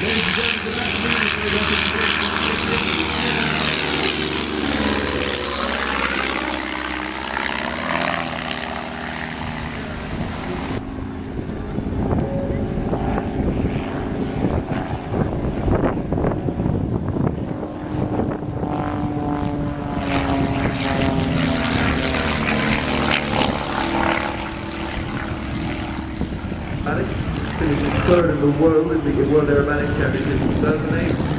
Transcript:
Ladies and gentlemen, good afternoon. Third in the world in the World Aerobatics Championships 2008.